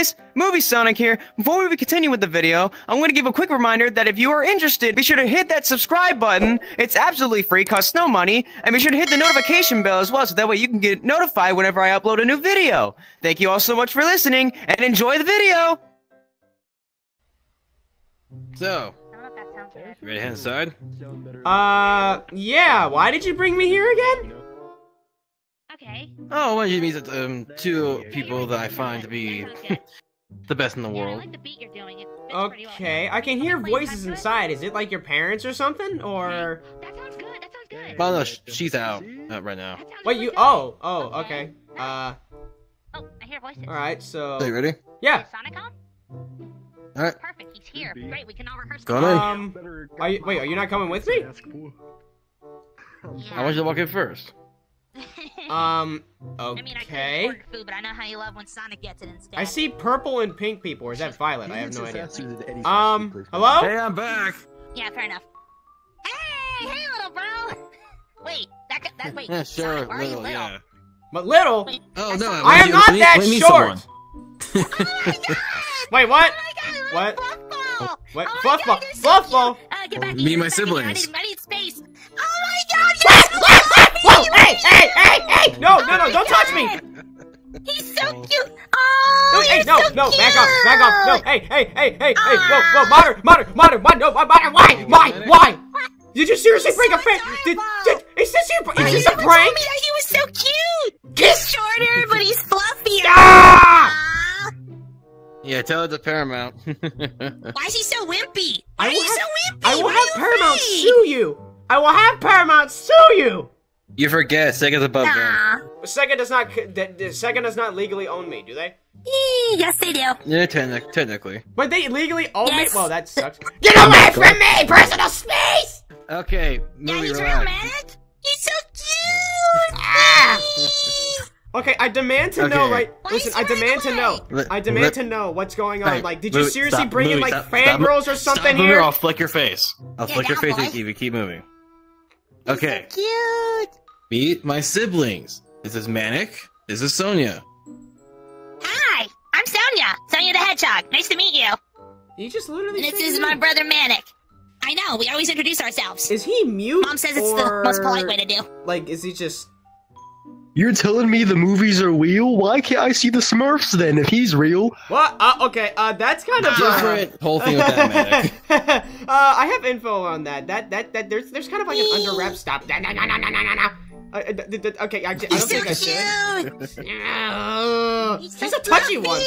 guys, Movie Sonic here. Before we continue with the video, I'm going to give a quick reminder that if you are interested, be sure to hit that subscribe button. It's absolutely free, costs no money, and be sure to hit the notification bell as well, so that way you can get notified whenever I upload a new video. Thank you all so much for listening, and enjoy the video! So, I don't know if that sounds good. you ready to head inside? Uh, yeah. Why did you bring me here again? Okay. Oh, I wanted you to meet um, two people that I find to be the best in the Yeah, I world. like the beat you're doing. It fits well. Okay, I can hear voices inside. Is it like your parents or something? Or That sounds good. That sounds good. Well, no, she's out uh, right now. That wait, you? Oh, oh, okay. Uh, Oh, I hear voices. all right. So Are you ready? yeah. Sonic home? All right. Perfect. He's here. Great. We can all rehearse. Go on. Um, are you, wait, are you not coming with me? Yeah. I want you to walk in first. Um, I mean, I could okay. order food, but I know how you love when Sonic gets it instead. I see purple and pink people. Or is that violet? I have no idea. Um, hello? Hey, I'm back. Yeah, fair enough. Hey, hey, little bro. Wait, that guy- that wait. Yeah, sure. Sonic, why are you little, little? yeah. But little. Wait, Oh no, I am you- not me- that me short. Oh my god! Wait, what? Oh my god, What? Fluffball! What? Oh my Fluffball. God, so Fluffball. Uh, get back Me and my get back here. siblings. Hey, hey, hey, hey! No, no, no! Oh Don't touch me! He's so cute. Oh, Hey, you're no, so no! cute. Back off! Back off! No! Hey, hey, hey, hey, hey! Whoa, whoa! Modern, modern, modern, modern! No, modern! Why? Why? Why? Did you seriously break a fan? Did, did, is this your? Is this a prank? told me that he was so cute. He's shorter, but he's fluffier. Ah! Yeah, tell it to Paramount. Why is he so wimpy? Why I are you have- so wimpy? I will Why have Paramount afraid? sue you. I will have Paramount sue you. You forget Sega's above them. Nah. Sega does not. c- the- the Sega does not legally own me, do they? Yes, they do. Yeah, technic- technically. But they legally own Yes. me. Well, that sucks. Get away from me, personal space. Okay, Yeah, movie he's relax. romantic. He's so cute. Ah. Okay, I demand to know. Right? Why Listen, I demand to know. away? I demand let- to know what's going on. Hey, like, did you movie- seriously stop, bring in like stop, stop, fangirls or something moving here? or I'll flick your face. I'll Yeah, flick your face boy. if you keep moving. Okay, Cute. Meet my siblings. This is Manic. This is Sonia. Hi, I'm Sonia. Sonia the Hedgehog. Nice to meet you. You just literally. And this is my brother Manic. I know. We always introduce ourselves. Is he mute? Mom says it's the most polite way to do. Like, is he just? You're telling me the movies are real? Why can't I see the Smurfs then if he's real? What? Uh, okay. Uh, that's kind of uh, Different whole thing with that Manic. uh, I have info on that. That that that there's there's kind of like an under wrap stop. No no no no no no no. D- okay, I, I don't so think I should. She's so a touchy one.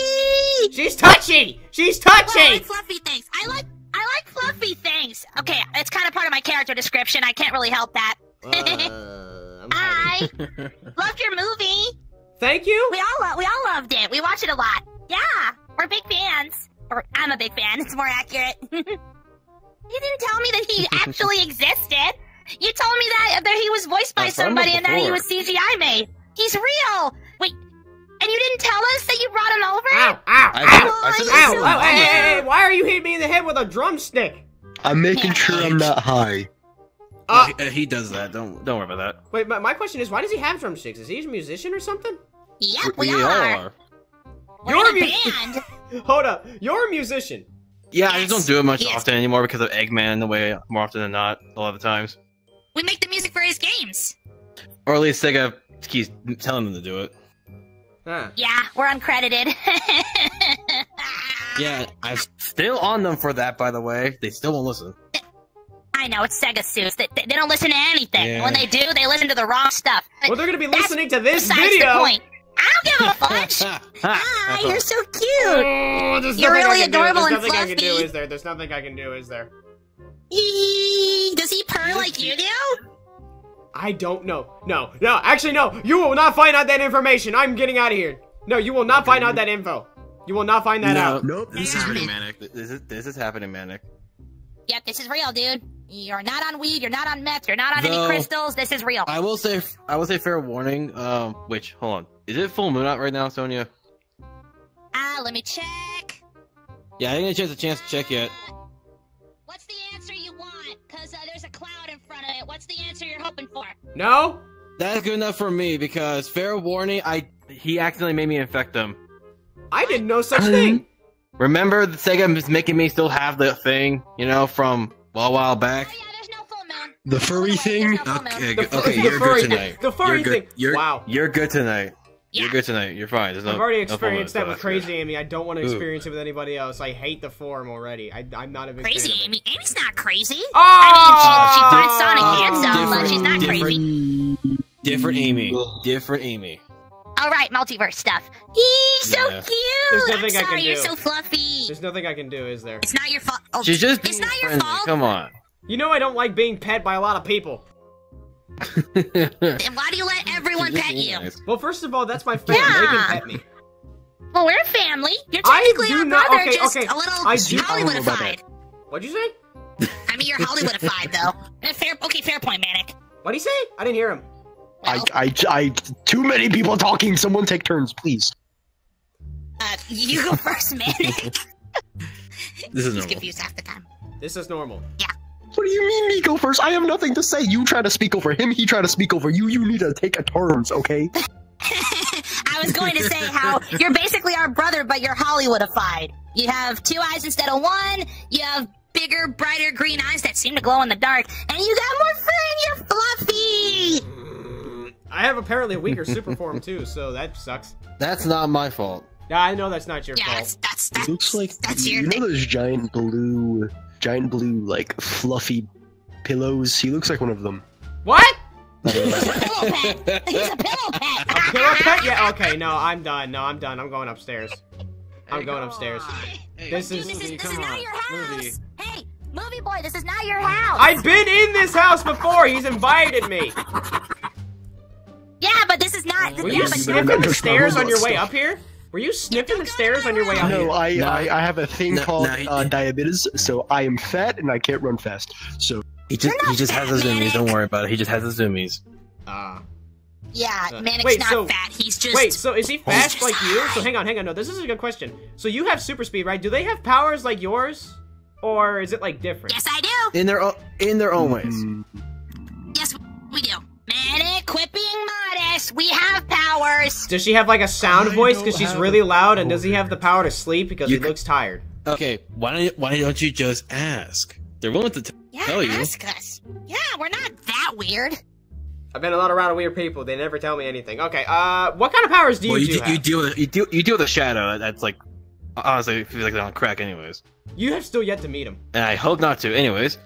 She's touchy. She's Well, I touchy. like fluffy things. I like I like fluffy things. Okay, it's kind of part of my character description. I can't really help that. Uh, I loved your movie. Thank you. We all lo- we all loved it. We watched it a lot. Yeah, we're big fans. Or I'm a big fan. It's more accurate. you didn't tell me that he actually existed. You told me that that he was voiced by I've somebody and that he before. was CGI made. He's real. Wait, and you didn't tell us that you brought him over? Ow! Ow! I- Ow! I said Ow! this Ow! Hey, hey, hey! Why are you hitting me in the head with a drumstick? I'm making sure I'm not high. Uh, he, he does that. Don't don't worry about that. wait. My, my question is, why does he have drumsticks? Is he a musician or something? Yep, that. we, are. are. You're in a mu- band. Hold up. You're a musician. Yeah, I just don't do it much Yes. often anymore because of Eggman in the way more often than not. A lot of the times, we make the music for his games. or at least Sega keeps telling them to do it. Huh. Yeah, we're uncredited. Yeah, I'm still on them for that. By the way, they still won't listen. I know it's Sega suits. They, they, they don't listen to anything. Yeah. When they do, they listen to the wrong stuff. Well, they're gonna be That's listening to this Besides video. the point. I don't give a fudge. ah, you're so cute. Oh, there's You're I really can do. adorable There's nothing I can do, is there? There's nothing I can do, is there? Does he purr like you do? I don't know. No, no, actually, no. You will not find out that information. I'm getting out of here. No, you will not find out that info. You will not find that no, out. Nope. This is happening, Manic. This is this is happening, Manic. Yep, this is real, dude. You're not on weed. You're not on meth. You're not on any crystals. This is real. I will say, I will say, fair warning. Um, which hold on, is it full moon out right now, Sonia? Ah, let me check. Yeah, I didn't get a chance, a chance to check yet. Front of it. What's the answer you're hoping for? No? That's good enough for me because fair warning, I he accidentally made me infect them. I didn't know such um, thing. Remember the Sega is making me still have the thing, you know, from a while back? Oh yeah, there's no full moon. The furry thing? No full. Okay, The good- fur- okay, you're good tonight. The furry you're good. thing. You're, Wow. You're good tonight. Yeah. You're good tonight. You're fine. There's no, I've already no full moon, experienced so that with Crazy good. Amy. I don't want to Ooh. experience it with anybody else. I hate the form already. I, I'm not a big Crazy fan. Amy. Amy's not crazy. Oh! I mean, she, she finds Sonic handsome, but she's not Different- crazy. Different Amy. Different Amy. All right, multiverse stuff. He's so Yeah. cute. There's I'm nothing I can sorry, you're do. so fluffy. There's nothing I can do, is there? It's not your fault. Oh, She's just it's being not your fault. Come on. You know I don't like being pet by a lot of people. Then why do you let everyone pet you? nice. Well, first of all, that's my friend. They Yeah. can pet me. Well, we're family. You're I technically do our not- brother, okay, just okay. a little I do- I don't know about Hollywoodified. What'd you say? I mean, you're Hollywoodified, though. Eh, Fair, okay, fair point, Manic. What'd he say? I didn't hear him. I, Well, I, I, too many people talking. Someone take turns, please. uh, you go first, Manic. This is He's normal. confused half the time. This is normal. What do you mean me go first? I have nothing to say. You try to speak over him, he try to speak over you. You need to take a turns, okay? I was going to say how you're basically our brother, but you're Hollywoodified. You have two eyes instead of one. You have bigger, brighter green eyes that seem to glow in the dark, and you got more fur and you're fluffy. Mm, I have apparently a weaker super form too, so that sucks. That's not my fault. Yeah, I know that's not your Yeah, fault. that's that's It that's, looks like that's you your know thing. those giant blue, giant blue like fluffy pillows. He looks like one of them. What? He's a pillow pet. He's a pillow pet. A pillow pet? Yeah. Okay. No, I'm done. No, I'm done. I'm going upstairs. I'm going upstairs. This Dude, is. this is this is not on, your house. movie. Hey, movie boy, this is not your house. I've been in this house before. He's invited me. Yeah, but this is not. Were yeah, you but sniffing the stairs on your way up here? Were you sniffing the stairs on your way out? No, here? I, No. I, I have a thing No, called no, he- uh, diabetes, so I am fat and I can't run fast. So He just he just not has the zoomies. Don't worry about it. He just has the zoomies. Ah. Yeah, Uh, Manic's wait, not so- fat. He's just. Wait, so is he fast just like you? So hang on, hang on. No, this is a good question. So you have super speed, right? Do they have powers like yours? Or is it like different? Yes, I do. In their own in their own ways. mm, Yes, we do. Manic, quit being modest. We have powers. Does she have like a sound I voice because she's really loud? And does he have the power to sleep because You he could- looks tired? Okay, why don't why don't you just ask? They're willing to t- Yeah, tell you. ask us. Yeah, we're not that weird. I've been a lot around weird people. They never tell me anything. Okay, uh, what kind of powers do you well, you, two d- have? you deal with you deal you deal with a shadow that's like honestly I feel like they're on crack anyways. You have still yet to meet him. And I hope not to. Anyways,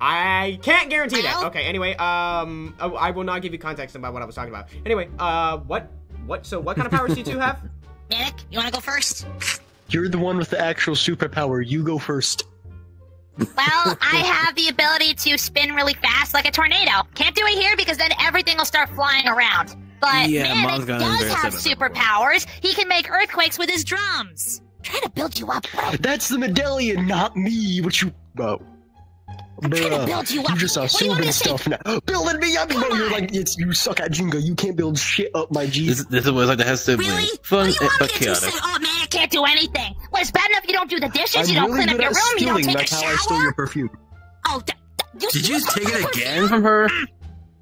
I can't guarantee that. Okay, anyway, um, I, I will not give you context about what I was talking about. Anyway, uh, what, what, so what kind of powers do you two have? Manic, you want to go first? you're the one with the actual superpower. You go first. Well, I have the ability to spin really fast like a tornado. Can't do it here because then everything will start flying around. But Yeah, Mom's Manic does have superpowers. He can make earthquakes with his drums. trying to build you up, bro. That's the medallion, not me. What you? Oh. I'm trying to Bruh, build you up. You just What do you assuming me to say? stuff now. Building me up, bro. Come You're like it's you suck at Jenga. You can't build shit up, my G. this this is what it's like to have siblings. Really? Fun what do you want but me to chaotic. say? Oh, Manic can't do anything. Well, it's bad enough you don't do the dishes, I'm you don't really clean up your at room, you don't take That's a how I stole your shower. perfume. Oh, d- d- Did you take it again from her?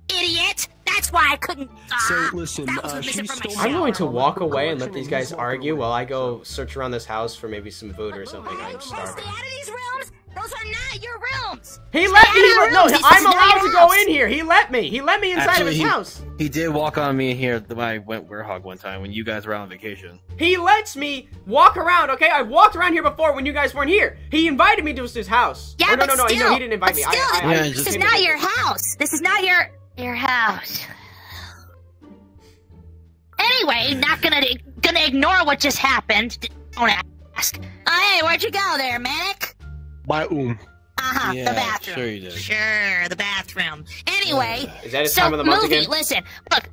Idiot! That's why I couldn't. So Ah, listen, uh, she stole. I'm going to walk away and let these guys argue while I go search around this house for maybe some food or something. I'm starving. Stay out of these rooms. Those are not your rooms. He Stay let me. of No, rooms. This I'm allowed to go in here. He let me. He let me inside Actually, of his he- house. He did walk on me here when I went werehog one time when you guys were on vacation. He lets me walk around. Okay, I walked around here before when you guys weren't here. He invited me to his house. Yeah, Or no, but no, no, still, no. He didn't invite but me. Still, I, I, Yeah, I just- this is not your house. This is not your your house. Anyway, not gonna gonna ignore what just happened. Don't ask. Oh, hey, where'd you go there, Manic? My um. Uh huh. Yeah, the bathroom. sure you did. Sure, the bathroom. Anyway, Is that his so time of the month movie. again? Listen, look.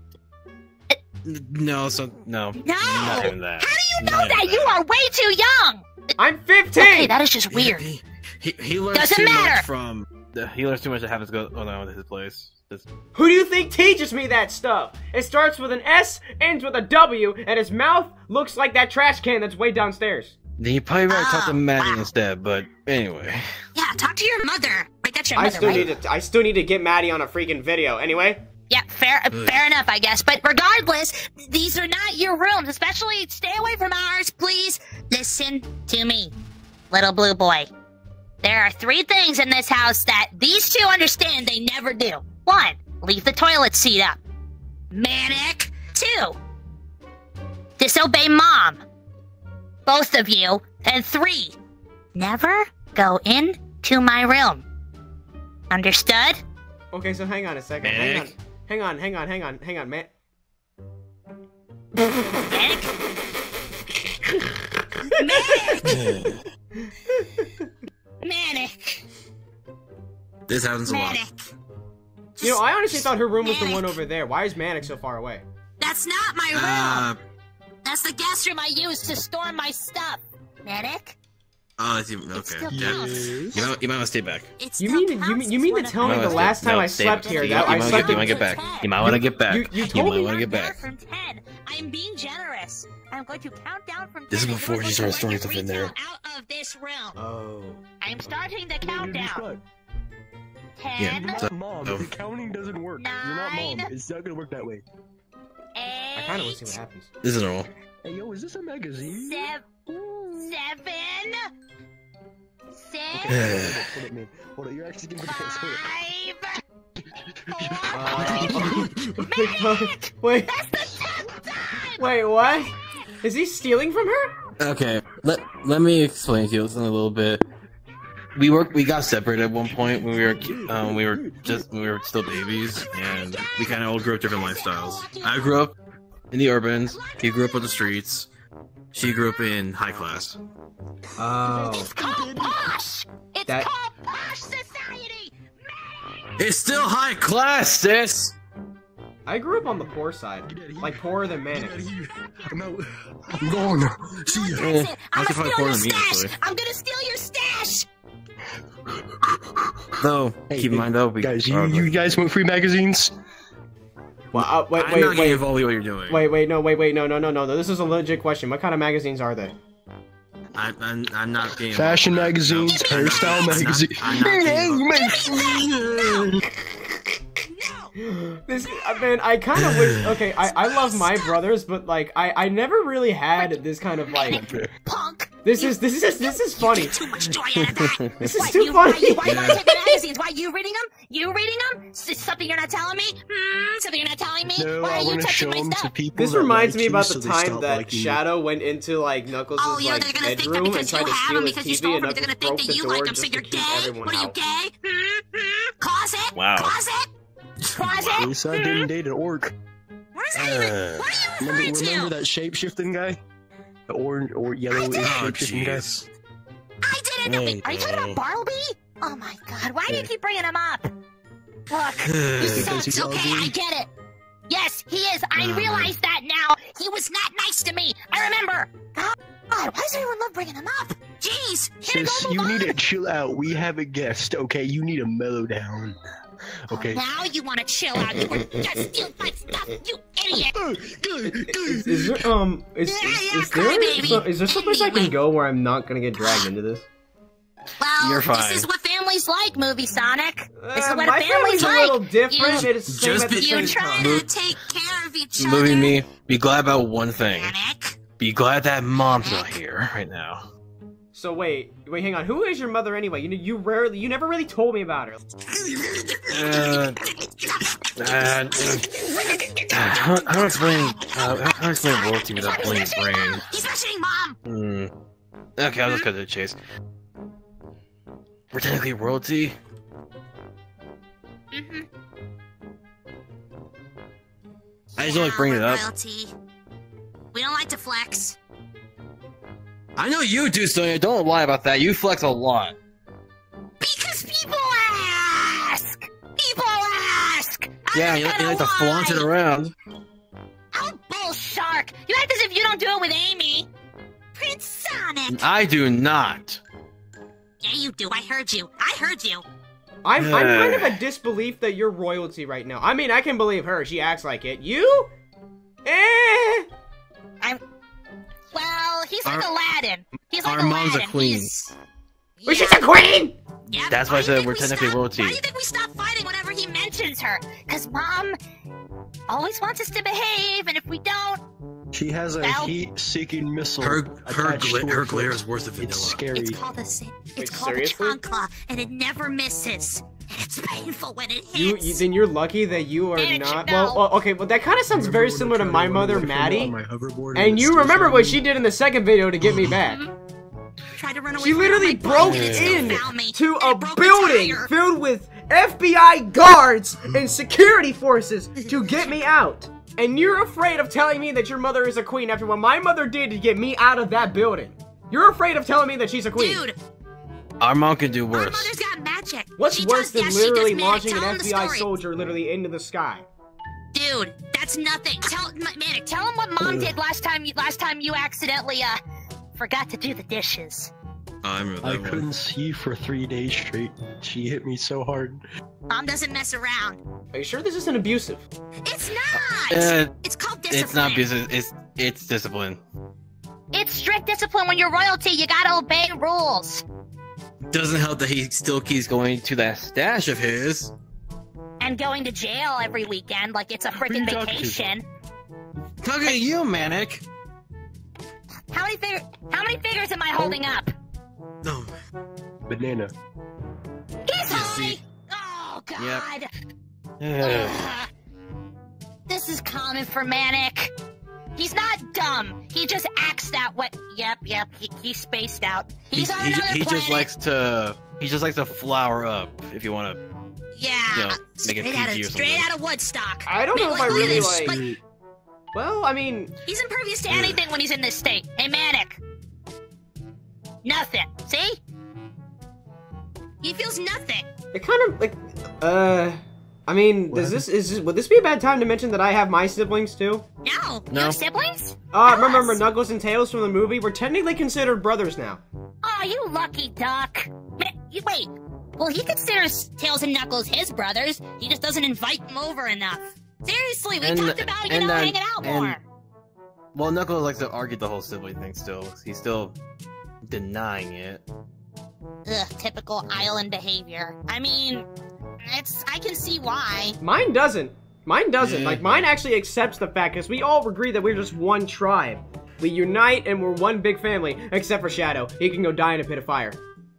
N- No, so no. No. Not even that. How do you know Not that? even You are way too young. I'm 15. Okay, that is just weird. He, he, he learns Doesn't too matter. much from. The, he learns too much that happens go on oh, at his place. Just- Who do you think teaches me that stuff? It starts with an S, ends with a W, and his mouth looks like that trash can that's way downstairs. Then you probably better talk Oh, to Maddie wow. instead. But anyway, Yeah, talk to your mother. Wait, that's your I mother, still right? need to. I still need to get Maddie on a freaking video. Anyway, Yeah, fair, uh, fair enough, I guess. But regardless, these are not your rooms. Especially, stay away from ours, please. Listen to me, little blue boy. There are three things in this house that these two understand they never do. One, leave the toilet seat up. Manic. Two, disobey mom. Both of you. And three, never go into my room. Understood? Okay, so hang on a second. Hang on. Hang on, hang on, hang on, hang on, man. Manic? Manic. This happens a lot. Manic. You know, I honestly thought her room was the one over there. Why is Manic so far away? That's not my room. Uh, That's the guest room I use to store my stuff. Manic? oh, that's even, It still okay. Yeah. You might, you might want to stay back. It You mean you mean you mean to tell me the last time no, I slept here You that might I wanna slept get, you in might get back. You might want to get back. You- you You might want to get down back. From 10. I'm being generous. I'm going to count down from 10. This is before you're she started storing let stuff in there. Out of this room. Oh. I'm starting the countdown. Yeah, 10, so- mom, so- the counting doesn't work. You're not mom. It's not gonna work that way. I kind of want to see what happens. This is normal. Hey, yo, is this a magazine? sev- 7, 6, Hold. Hold up, you're actually giving me this. Hold up. 5, 4, wait, That's the 10th time! wait, what? Is he stealing from her? Okay, let let me explain to you this in a little bit. We worked. We got separated at one point when we were ki- um, we were just when we were still babies, and we kind of all grew up different lifestyles. I grew up in the urbans. He grew up on the streets. She grew up in high class. Oh. It's called posh! It's That- called posh society! It's still high class, sis. I grew up on the poor side. Like poorer than Manic. I'm. I'm going. See ya. Eh, Listen, I I'm gonna steal your on me, stash! actually. I'm gonna steal your stash! Though, Hey, keep in mind though, we, Guys, you, you guys want free magazines? Well, uh, wait, I'm wait, not getting wait, involved with what you're doing. wait, wait, no, wait, wait, no, no, no, no, no. This is a legit question. What kind of magazines are they? I, I'm, I'm not getting Fashion magazines, No. hairstyle It's not- magazine. I'm not getting involved. This, uh, man, I kind of wish. Okay, I, I love my brothers, but like, I, I never really had this kind of like. Punk! This is this is this is funny. Too much joy out of that! This is Why, too you, why, funny. you, why you wanna take magazines? Why you reading them? You reading them? S- something you're not telling me? Hmm, something you're not telling me? No, why I are you want touching my them to stuff? This reminds like me about the they time that liking you. Shadow went into like Knuckles' Oh, yeah, like they're gonna think that bedroom and because tried you to have steal them his because you TV, stole and them, they're Knuckles gonna think broke that the you door like them, just so to you're keep gay? everyone What are you gay? Hmm, hmm, closet? Wow. Closet? Closet? Lisa didn't date an orc. What is that even? Uh, What are you Remember, to? remember that shape shifting guy? The orange or yellow I did. Oh, shape shifting guy? I didn't know. Hey, Are you talking bro. about Bartleby? Oh my god, why do you keep bringing him up? Look, you Because sucked, he's okay. I get it. Yes, he is. I Uh. realize that now. He was not nice to me. I remember. God, why does everyone love bringing him up? Jeez, can we Sis, go you move need to chill out. We have a guest, okay? You need to mellow down. Okay. Now you want to chill out. You were just stealing my stuff, you idiot. Is, is there um is, Yeah, is, yeah, is there crybaby. so, is there someplace I can go where I'm not gonna get dragged into this? Well, You're this is what families like, movie Sonic. This is Uh, what my a family's family's a like. little different. You- It's Just be- same You trying time. to take care of each other. Movie me. Be glad about one thing. Panic. Be glad that mom's not here right now. So wait, wait, hang on. Who is your mother anyway? You know, you rarely, you never really told me about her. Uh, uh, how, how to explain? Uh, how explain royalty without your brain? He's not mentioning mom. Hmm. Okay, I'll just cut to the chase. We're technically royalty. Mm-hmm. I just don't like bringing it up. Royalty. We don't like to flex. I know you do, Sonia. Don't lie about that. You flex a lot. Because people ask. People ask. Yeah, you, you like to flaunt it around. Oh, bull shark. You act as if you don't do it with Amy. Prince Sonic. I do not. Yeah, you do. I heard you. I heard you. I'm I'm kind of a disbelief that you're royalty right now. I mean, I can believe her. She acts like it. You? Eh. Well, he's like Our- Aladdin. He's like our mom's a Aladdin. queen. He's... Well, she's a queen. Yeah, That's why I said we're we technically stop- royalty. Why do you think we stop fighting whenever he mentions her. Cause mom always wants us to behave, and if we don't, She has a Well- heat-seeking missile. Her her gla- her glare is worth a vanilla. It's scary. it's called the sa- it's Wait, called seriously? the chancla, and it never misses. And it's painful when it You, hits. you then you're lucky that you are Manage not. Well, now. well, okay, well that kind of sounds very similar to my mother, away from her Maddie. my hoverboard And you remember what me? she did in the second video to get me back. Tried to run away She from it on literally broke and it in to a it broke the building tire. filled with FBI guards and security forces to get me out. And you're afraid of telling me that your mother is a queen after what my mother did to get me out of that building. You're afraid of telling me that she's a queen. Dude, Our mom can do my worse. mother's got magic. What's She worse does- than yes, she does literally launching an the FBI soldier literally into the sky? Dude, that's nothing. Tell Ma- Manic, tell him what mom did last time. You last time you accidentally uh forgot to do the dishes. Oh, I remember I one. couldn't see for three days straight. She hit me so hard. Mom doesn't mess around. Are you sure this isn't abusive? It's not. Uh, it's called discipline. it's not business. It's it's discipline. It's strict discipline when you're royalty. You gotta obey rules. Doesn't help that he still keeps going to that stash of his. And going to jail every weekend like it's a freaking you talking vacation. Talking to you, Manic. How many figures? How many figures am I holding up? No. Banana. He's high. Oh God. Ugh. Ugh. This is common for Manic. He's not dumb. He just acts that way. Yep, yep. He, he's spaced out. He's He- on he, another he planet. just likes to he just likes to flower up. If you want to, yeah, you know, make it straight out of straight out of Woodstock. I don't know Man, if I really this, like- Well, I mean, He's impervious to anything when he's in this state. Hey, Manic. Nothing. See? He feels nothing. it kind of like, uh, I mean, does this is this, would this be a bad time to mention that I have my siblings too? No. You No. have siblings? Uh, Tell remember us. Knuckles and Tails from the movie? We're technically considered brothers now. Oh, you lucky duck. Ma- you wait. Well, he considers Tails and Knuckles his brothers. He just doesn't invite them over enough. Seriously, we And- talked about you and know then- hanging out and- more. well, Knuckles likes to argue the whole sibling thing. Still, he's still denying it. Ugh, typical island behavior. I mean, it's I can see why. Mine doesn't. Mine doesn't. Like, mine actually accepts the fact, because we all agree that we're just one tribe. We unite and we're one big family, except for Shadow. He can go die in a pit of fire.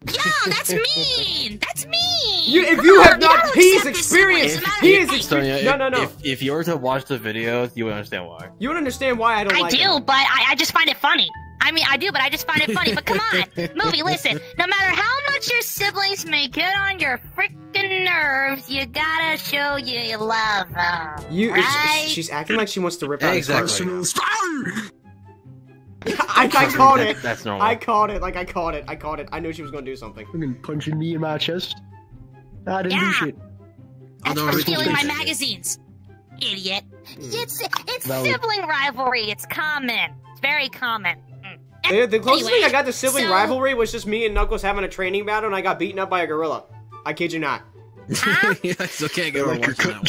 Yo, that's mean. That's mean. You, if Come you on, have not, gotta he's experienced. siblings, He what is they think. experienced. Sonia, No, no, no. If, if you were to watch the videos, you would understand why. You would understand why I don't I like do, him. but I, I just find it funny. I mean, I do, but I just find it funny. But come on, movie, listen. No matter how much your siblings may get on your freaking nerves, you gotta show you love them. You, right? she's acting like she wants to rip out his Exactly. heart. I, I called That- it. That's normal. I called it. Like I caught it. I caught it. I knew she was gonna do something. Fucking punching me in my chest. I didn't do Yeah. shit. That's oh, Although for stealing my magazines. Idiot. Hmm. It's it's Valid. sibling rivalry. It's common. It's very common. The, the closest Anyway, thing I got to sibling so- rivalry was just me and Knuckles having a training battle, and I got beaten up by a gorilla. I kid you not. Huh? yeah, it's okay. I get Like like that one.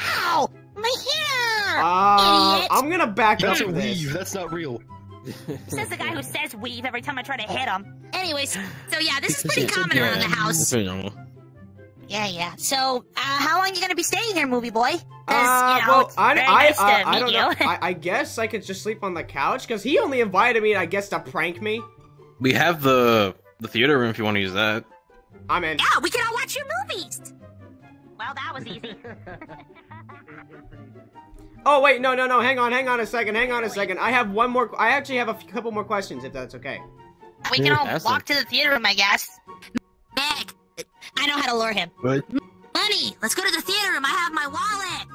Ow! My hair! Uh, Idiot. I'm gonna back up That's a for this. weave. That's not real. Says the guy who says weave every time I try to hit him. Anyways, so yeah, this is pretty It's common around the house. Pretty normal. Yeah, yeah. So, uh, how long are you gonna be staying here, movie boy? Uh, you know, well, I, I, nice to uh, I don't know. I, I guess I could just sleep on the couch because he only invited me, I guess, to prank me. We have the the theater room if you want to use that. I'm in. yeah, we can all watch your movies. Well, that was easy. Oh wait, no, no, no. Hang on, hang on a second. Hang on a second. I have one more. I actually have a couple more questions, if that's okay. we can all walk to the theater room, I guess. Meg, I know how to lure him. What? Money, let's go to the theater room. I have my wallet.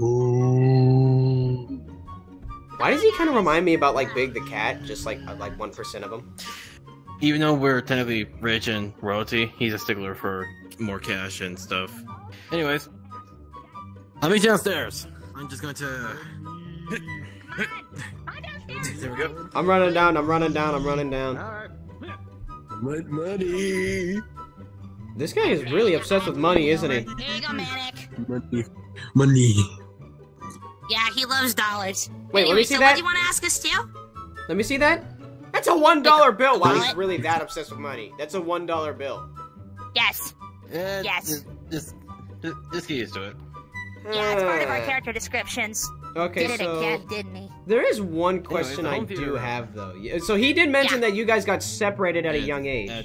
Ooh. Why does he kind of remind me about like Big the Cat? Just like uh, like one percent of him. Even though we're technically rich and royalty, he's a stickler for more cash and stuff. Anyways, I'll meet you downstairs. I'm just going to. there we go. I'm running down. I'm running down. I'm running down. Mon- Money. This guy is really obsessed with money, isn't he? Here you go, Manic. Money. Money. Yeah, he loves dollars. Wait, let me see so that. what do you want to ask us to? Let me see that. That's a one dollar bill. Why he's Wallet? really that obsessed with money? That's a one dollar bill. Yes. Eh, Yes. Just, just Just, just get used to it. Yeah, it's part of our Uh, character descriptions. Okay, Did it so again, didn't he? there is one question the I do viewer. have though. So he did mention that you guys got separated at a young age. uh,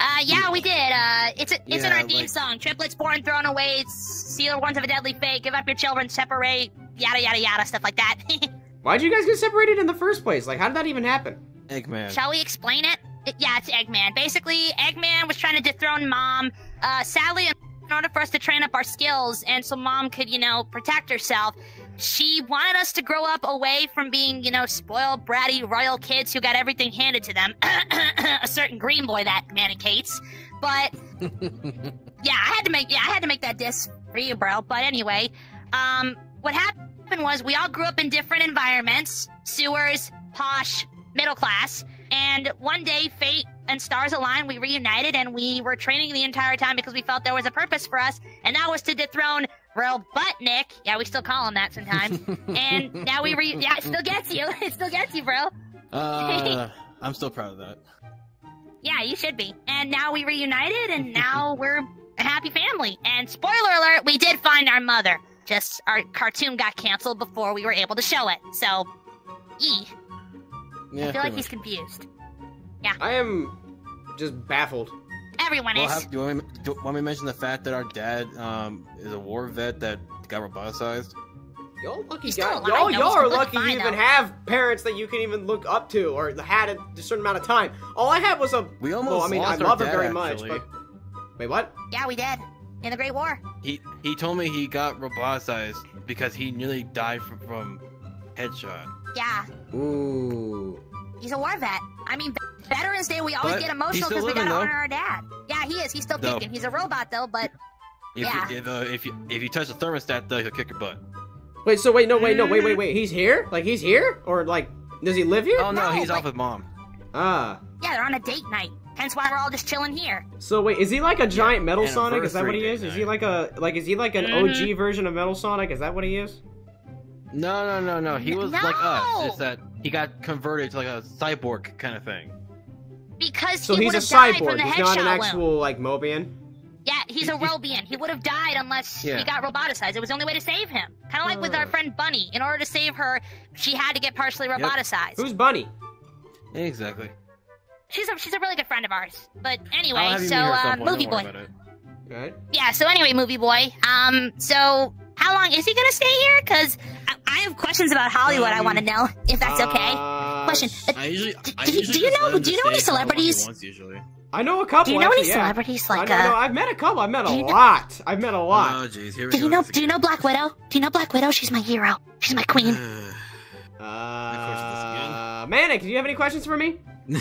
Uh, yeah, we did. Uh, it's a, it's in our theme like- song. Triplets born, thrown away, seal ones of a deadly fate, give up your children, separate, yada yada yada, stuff like that. Why'd you guys get separated in the first place? Like, how did that even happen? Eggman. Shall we explain it? It- Yeah, it's Eggman. Basically, Eggman was trying to dethrone Mom. Uh, sadly, in order for us to train up our skills and so Mom could, you know, protect herself, she wanted us to grow up away from being, you know, spoiled, bratty, royal kids who got everything handed to them. a certain green boy that manicates. But yeah, I had to make yeah, I had to make that diss for you, bro. But anyway, um, what happened was we all grew up in different environments, sewers, posh, middle class, and one day fate and stars aligned. We reunited, and we were training the entire time because we felt there was a purpose for us, and that was to dethrone Real Buttnick. Yeah, we still call him that sometimes. and now we re yeah, it still gets you. It still gets you, bro. Uh, I'm still proud of that. Yeah, you should be. And now we reunited, and now we're a happy family. And spoiler alert, we did find our mother. Just our cartoon got canceled before we were able to show it. So, e. Yeah, I feel like pretty he's confused. Yeah. I am just baffled. Everyone Well, is. have, do, you want me, do you want me to mention the fact that our dad um, is a war vet that got roboticized? Y'all lucky He's still guys. Y'all, y'all are lucky fine, you even though. have parents that you can even look up to or had a certain amount of time. All I had was a. We almost well, I mean, I lost our love her dad, very much, actually. but. Wait, what? Yeah, we did. In the Great War. He he told me he got roboticized because he nearly died from, from headshot. Yeah, Ooh. He's a war vet. I mean, Veterans Day, we always But get emotional because we gotta though. honor our dad. Yeah, he is. He's still Though. kicking. He's a robot, though, but If, Yeah. if, uh, if you if you touch the thermostat, though, he'll kick your butt. Wait, so wait, no, wait, no, wait, wait, wait. He's here? Like, he's here? Or, like, does he live here? Oh no, No, he's but- off with mom. Ah. yeah, they're on a date night. Hence why we're all just chilling here. So wait, is he like a giant Metal Sonic? Is that what he anniversary is? Is he like a like is he like an Mhm. OG version of Metal Sonic? Is that what he is? No, no, no, no. He was like us. No! Just that he got converted to like a cyborg kind of thing. Because So he he's a died cyborg. He's not an wound. actual like Mobian. Yeah, he's a Robian. He would have died unless Yeah. he got roboticized. It was the only way to save him. Kind of like with our Hmm. friend Bunny. In order to save her, she had to get partially roboticized. Who's Bunny? Exactly. She's a she's a really good friend of ours. But anyway, so meet her at uh, movie boy. about. Right. Yeah. So anyway, movie boy. Um. So how long is he gonna stay here? Cause I, I have questions about Hollywood. I Um, want to know if that's okay. Uh, Question. Uh, I usually, Do- I you- usually do you know- do you know any stay for how long he celebrities? wants, usually. I know a couple. Do you know any actually, yeah. celebrities like I know, uh? no, I've met a couple. I've met a do know- lot. I've met a lot. Oh jeez, here we do go. you know? Do you know Black Widow? Do you know Black Widow? She's my hero. She's my queen. again. Uh, Manic, do you have any questions for me?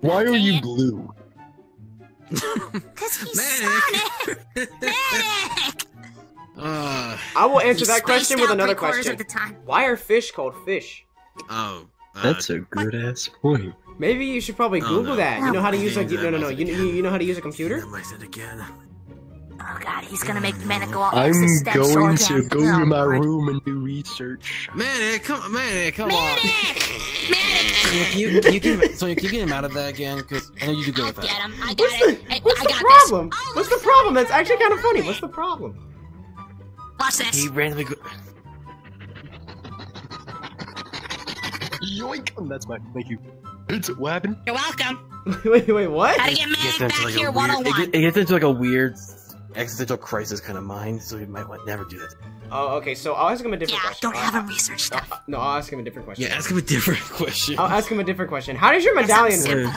Why are you blue? Cause he's Manic. Sonic. Manic. Uh, I will answer that question with another question. Of the time. Why are fish called fish? oh. Uh, That's a good ass point. Maybe you should probably Oh, Google no. that. You know how to Oh, use like dang, no no no you, you you know how to use a computer? might again. Oh god, he's gonna make Manic go all I'm going to again. go oh, to my Lord. room and do research. Man, come, man, come Manic! on. Manic! Can you, can you get him, so can you get him out of that again? Because I know you do good I'll with get that. him. I got What's it. the I, what's I the got problem? This. Oh, What's the problem? That's actually kind of funny. What's the problem? Watch this. He randomly. Go- Yoink! That's my thank you. It's what happened? You're welcome. wait wait what? Gotta get Manic back like here a weird, it, 101. it gets into like a weird existential crisis kind of mind, so you might want never do that. Oh okay, so I'll ask him a different Yeah, question. don't have him research stuff. Uh, no, I'll ask him a different question. Yeah, ask him a different question. I'll ask him a different question. How does your medallion work?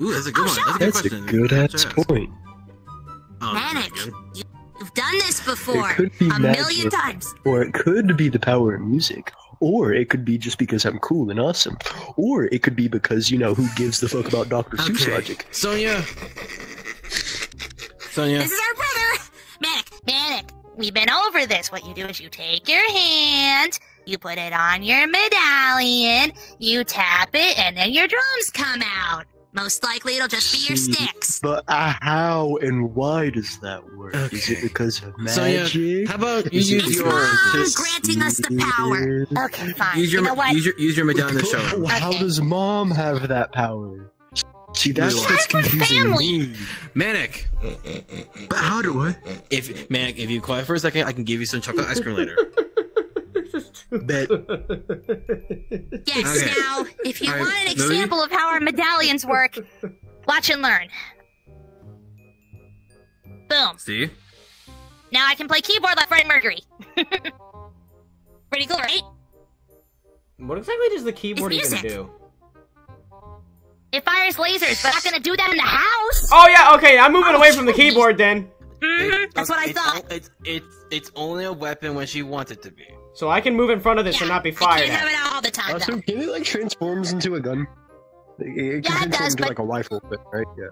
Ooh, that's a good one. That's a good That's a question. good ass Good ask. point. Oh, Manic. that's good. You've done this before. It could be a million times. Or it could be the power of music. Or it could be just because I'm cool and awesome. Or it could be because, you know, who gives the fuck about Dr. Seuss logic? Sonia. Sonia. This is our brother. Manic, Manic. We've been over this. What you do is you take your hand, you put it on your medallion, you tap it, and then your drums come out. Most likely it'll just be your See, sticks. But uh, how and why does that work? Is it because of Sonia, magic? how about you Is it use It's your mom granting us the power. Okay, fine. use your you know what? use your use your medallion to show How Okay. does mom have that power? See, that's What? what's confusing family. me. Manic, But how do I? if Manic, if you quiet for a second, I can give you some chocolate ice cream later. Bet. Yes, Okay. now, if you Alright, want an Lily? example of how our medallions work, watch and learn. Boom. See? Now I can play keyboard like Freddie Mercury. Pretty cool, right? What exactly does the keyboard even do? It fires lasers, but I'm not gonna do that in the house. Oh yeah, okay, I'm moving away from the keyboard then. hmm It- that's what I thought. o- It's it's it's only a weapon when she wants it to be. So I can move in front of this Yeah, and not be I fired can't have it all the time, Also, though. can it like transforms into a gun? It, it can Yeah, it does, into but- like a rifle, but right? Yeah.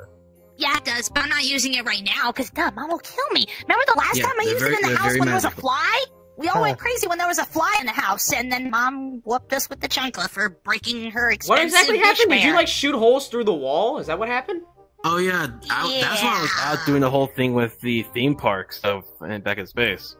Yeah, it does, but I'm not using it right now because duh, mom will kill me. Remember the last Yeah, time I used very- it in the house very when there was a fly? We all Huh. went crazy when there was a fly in the house, and then mom whooped us with the chancla for breaking her expensive What exactly happened? Did you like shoot holes through the wall? Is that what happened? Oh yeah, I, that's why I was out doing the whole thing with the theme park stuff and back in space.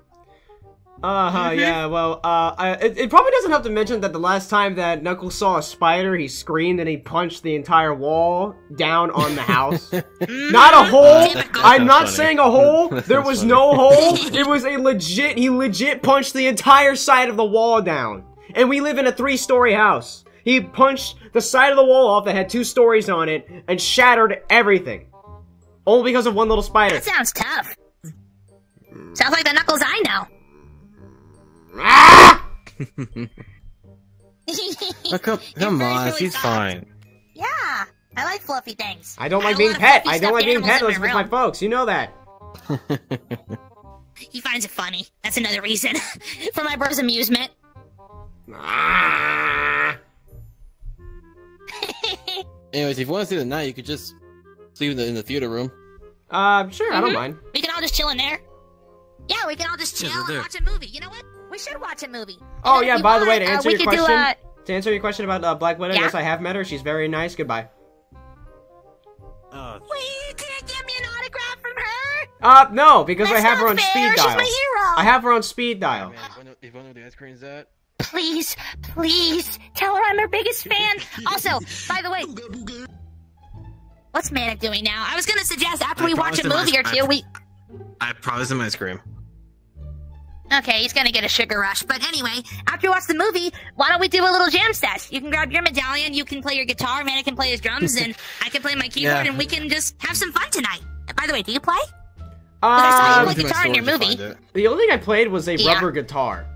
Uh huh. Mm-hmm. Yeah. Well, uh, I, it, it probably doesn't help to mention that the last time that Knuckles saw a spider, he screamed and he punched the entire wall down on the house. Mm, Not a hole. I'm not That's saying a hole. There was funny. no hole. It was a legit. He legit punched the entire side of the wall down. And we live in a three-story house. He punched the side of the wall off that had two stories on it and shattered everything. All because of one little spider. That sounds tough. Sounds like the knuckles I know. Ah! Oh, come, come on, really she's soft. fine. Yeah, I like fluffy things. I don't I like being pet. I don't like being animals in pet my with my folks. You know that. He finds it funny. That's another reason for my brother's amusement. Ah. Anyways, if you want to see the night, you could just sleep in the, in the theater room. Uh, sure. I don't Mhm. mind. We can all just chill in there. Yeah, we can all just chill they're and watch a movie. You know what? We should watch a movie. Oh, yeah, we by the way, to uh, answer we your question- a- To answer your question about uh, Black Widow, Yeah? yes, I have met her. She's very nice. Goodbye. Oh, Wait, you can't get me an autograph from her? Uh, no, because I have her on fair. speed She's dial. my hero. I have her on speed dial. man, if you wanna- if you want to know the ice cream's at? Please, please, tell her I'm her biggest fan. Also, by the way, what's Manic doing now? I was gonna suggest after I we watch a promised him movie or two, I- we. I promised him ice cream. Okay, he's gonna get a sugar rush. But anyway, after you watch the movie, why don't we do a little jam session? You can grab your medallion, you can play your guitar, Manic can play his drums, and I can play my keyboard, Yeah. and we can just have some fun tonight. By the way, do you play? I saw you Uh, play guitar in your movie. the only thing I played was a Yeah. rubber guitar.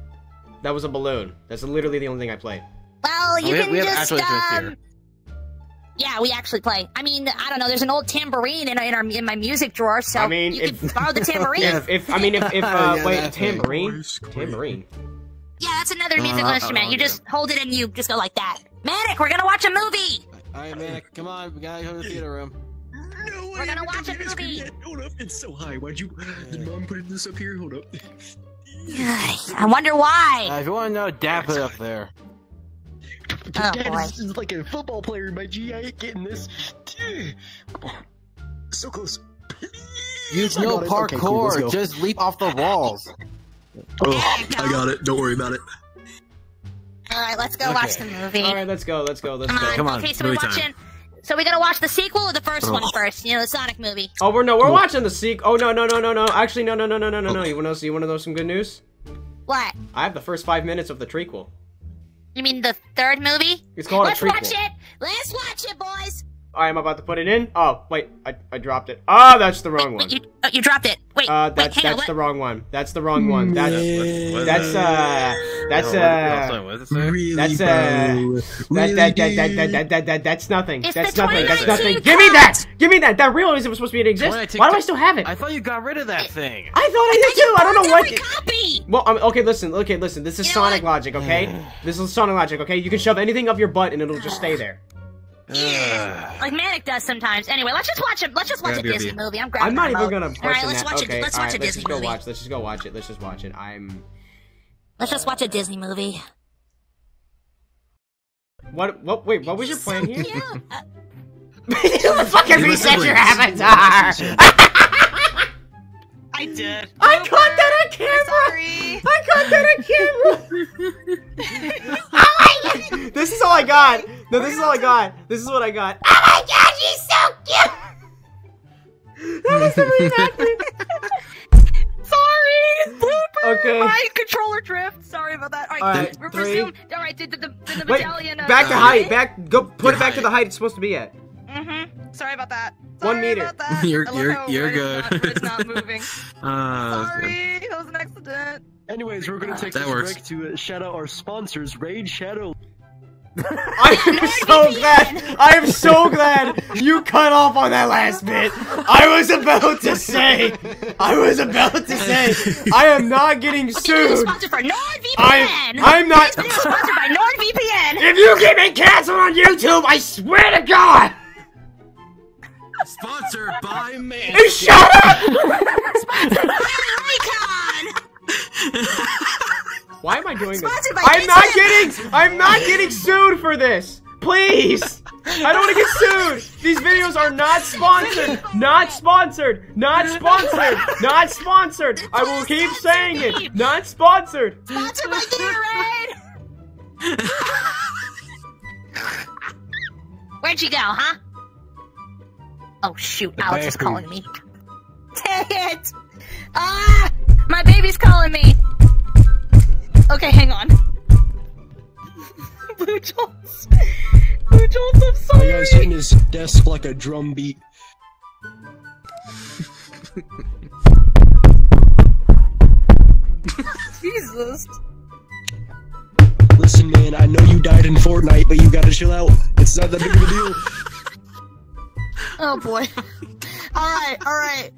That was a balloon. That's literally the only thing I played. Well, you we have- can we have just actual instruments um. Here. Yeah, we actually play. I mean, I don't know. There's an old tambourine in, in our in my music drawer, so I mean, you if- can borrow the tambourine. If, if I mean, if, if uh, Yeah, wait, that tambourine, tambourine. Yeah, that's another Uh, musical I'll- instrument. I'll you get just hold it and you just go like that. Manic, we're gonna watch a movie. All right, Manic, come on, we gotta go to the theater room. No We're gonna watch a movie. yet. Hold up, it's so high. Why'd you? Did mom put this up here? Hold up. I wonder why. Uh, if you want to know, Dad put it up there. Oh, Dad boy. is, is like a football player. My G, I ain't getting this. So close. Use no got it. Okay, parkour. cool, just leap off the walls. Oh, There you go. I got it. Don't worry about it. All right, let's go Okay. watch the movie. All right, let's go. Let's go. Let's Come go. on. Come on, Okay, so we're movie time. watching. So we gotta watch the sequel or the first one oh. Ugh. You know, the Sonic movie. Oh, we're no, we're watching the sequel. Oh no, no, no, no, no. Actually, no, no, no, no, no, no, no. Oh. You want to you want to know some good news? What? I have the first five minutes of the trequel. You mean the third movie? It's called Let's a trequel. watch it. Let's watch it, boys. I'm about to put it in. Oh, wait, I, I dropped it. Oh, that's the wrong Wait, one. you, oh, you dropped it. Wait, Uh, wait, that's hang on. that's What? the wrong one. That's the wrong one. That's What- what is that's uh that's Hold on, uh what does it say? Really, That's, bro. uh, that that, that, that, that, that, that, that, that's nothing. It's that's nothing. That's 2019 nothing. Give me that. Give me that. That real isn't supposed to be to exist. Why do I still have it? I thought you got rid of that thing. I thought I did too. I don't know what. Every copy. Well, um, okay, listen, okay, listen. This is You Sonic logic, okay? this is Sonic logic, okay? You can shove anything up your butt and it'll just stay there. Ugh. Like Manic does sometimes. Anyway, let's just watch it. Let's just watch Grab a Disney movie. I'm grabbing I'm not the even gonna All question right, let's that. watch okay, it. Let's all watch right, a let's Disney just go movie. watch. Let's just go watch it. Let's just watch it. I'm. Let's just watch a Disney movie. What? What? Wait, what was your plan here? Yeah. Uh, you fucking You reset your avatar. I did. I caught that on camera. Sorry. I caught that on camera. oh my god! this is all I got. No, this is all I got. This is what I got. Oh my god, she's so cute. That was the reenactment. Sorry! Blooper! Okay. My controller drift. Sorry about that. Alright, Alright, we're three. resume. Alright, did the, the, did the Wait, medallion. Uh, back to Uh, height. Back. Go. Put it back to the height it's supposed to be at. Mm-hmm. Sorry about that. One meter. About that. You're- you're- you're Red is good. Not, Red's not moving. Uh, Sorry, that was an accident. Anyways, we're gonna take That this works. break to uh, shout out our sponsors, Raid Shadow. I am so glad. I am so glad you cut off on that last bit. I was about to say. I was about to say. I am not getting This video is sued. sponsored for NordVPN. I- I'm not- This video is sponsored by NordVPN. If you get me canceled on YouTube, I swear to God. Sponsored by man. Shut up! Sponsored by Icon. Why am I doing this? I'm not getting. I'm not getting sued for this. Please. I don't want to get sued. These videos are not sponsored. Not sponsored. Not sponsored. Not sponsored. I will keep saying it. Not sponsored. Sponsored by Gatorade. Where'd you go, huh? Oh shoot, Alex is calling me. Dang it! Ah! My baby's calling me! Okay, hang on. Blue Jolts. Blue Jolts, I'm sorry. My guy's hitting his desk like a drum beat. Jesus. Listen, man, I know you died in Fortnite, but you gotta chill out. It's not that big of a deal. Oh boy. alright, alright.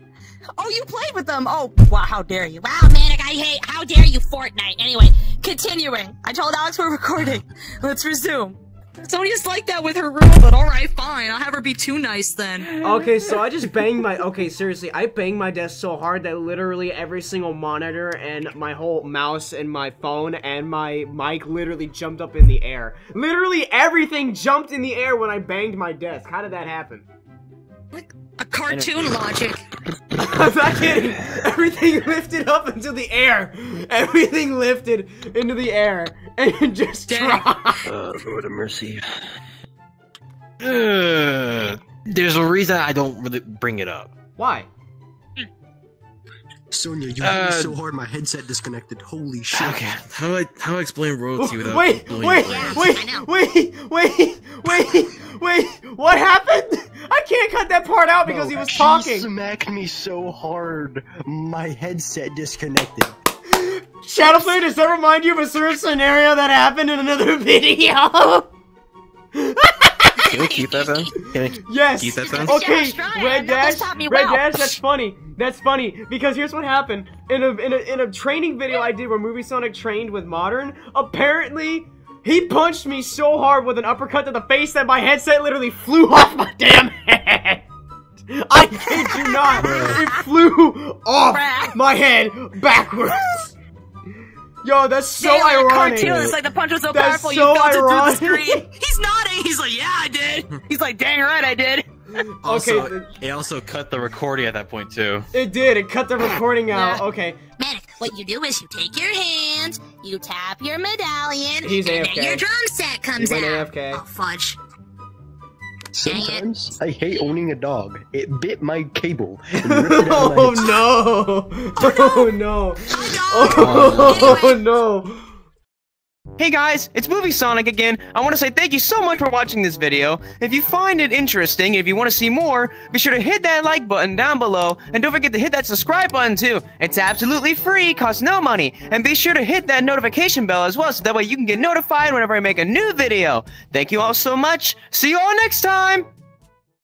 Oh, you played with them. Oh, wow, how dare you. Wow, Manic, I hate, how dare you, Fortnite. Anyway, continuing. I told Alex we're recording. Let's resume. Sonia's like that with her room, but alright, fine. I'll have her be too nice then. Okay, so I just banged my. Okay, seriously, I banged my desk so hard that literally every single monitor and my whole mouse and my phone and my mic literally jumped up in the air. Literally everything jumped in the air when I banged my desk. How did that happen? A cartoon logic. I'm not kidding. Everything lifted up into the air. Everything lifted into the air and just Dang. dropped. Uh, Lord of mercy. Uh, there's a reason I don't really bring it up. Why? Sonia, you hit Uh, me so hard my headset disconnected. Holy shit. Okay, how do I how do I explain royalty without Wait, blowing wait, wait, wait, wait, wait, wait. What happened? I can't cut that part out because he was She talking. smacked me so hard, my headset disconnected. Shadowflare, does that remind you of a certain scenario that happened in another video? Can we keep that then? Can we yes. keep that then? Okay, Red Dash, just taught me Red well. Dash, that's funny. That's funny because here's what happened in a in a in a training video I did where Movie Sonic trained with Modern. Apparently, he punched me so hard with an uppercut to the face that my headset literally flew off my damn head. I kid you not, it flew off my head backwards. Yo, that's so Hey, like a ironic. cartoon, it's like the punch was so That's powerful so you felt ironic. it through the screen. He's nodding. He's like, yeah, I did. He's like, dang right, I did. Also, Okay, the- it also cut the recording at that point too. It did. It cut the recording out. Yeah. Okay. Manic, what you do is you take your hands, you tap your medallion, He's and AFK. then your drum set comes He went out. AFK. Oh, fudge. Sometimes I hate owning a dog. It bit my cable and ripped it out of my oh, oh, oh no! Oh no! Oh, Oh no! Oh, Hey guys, it's Movie Sonic again. I want to say thank you so much for watching this video. If you find it interesting, if you want to see more, be sure to hit that like button down below, and don't forget to hit that subscribe button too. It's absolutely free, costs no money, and be sure to hit that notification bell as well, so that way you can get notified whenever I make a new video. Thank you all so much. See you all next time.